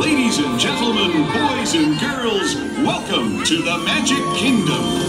Ladies and gentlemen, boys and girls, welcome to the Magic Kingdom.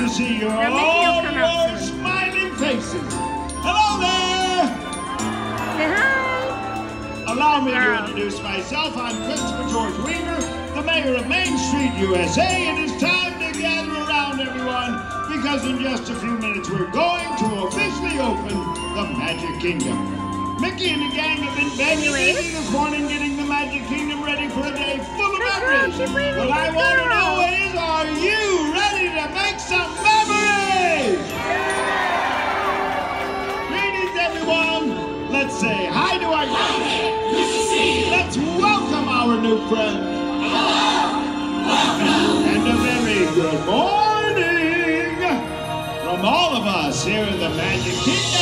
To see you Now, Mickey all come your smiling faces. Hello there! Say hi. Allow me to introduce myself. I'm Christopher George Weaver, the mayor of Main Street, USA. It is time to gather around, everyone, because in just a few minutes we're going to officially open the Magic Kingdom. Mickey and the gang have been me wave? this morning, getting the Magic Kingdom ready for a day full of memories. What I want to know new friend. And a very good morning from all of us here in the Magic Kingdom.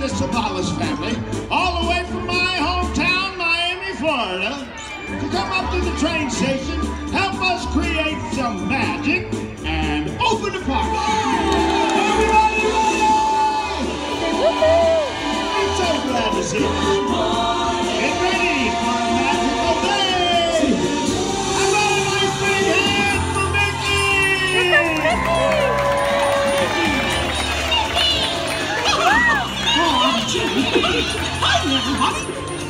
The Savalas family all the way from my hometown, Miami, Florida, to come up to the train station, help us create some magic, and open the park. Everybody? I'm so glad to see you. Everybody.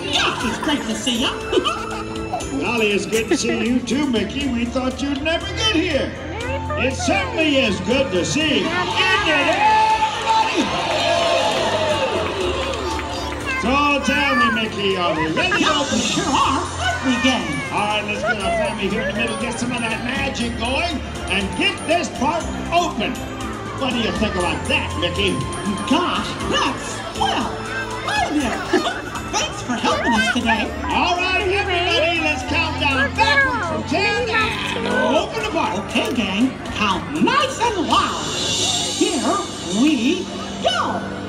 Yes, it's great to see you. Golly, it's good to see you too, Mickey. We thought you'd never get here. It certainly is good to see. Everybody? So tell me, Mickey, are we ready to open? we sure are. Begin. All right, let's get our family here in the middle, get some of that magic going, and get this part open. What do you think about that, Mickey? Gosh, that's well. Us today. All right, everybody, let's count down backwards from 10 and open the part. Okay, gang, count nice and loud. Here we go.